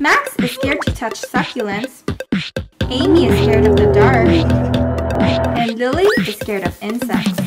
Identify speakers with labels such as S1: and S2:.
S1: Max is scared to touch succulents. Amy is scared of the dark. And Lily is scared of insects.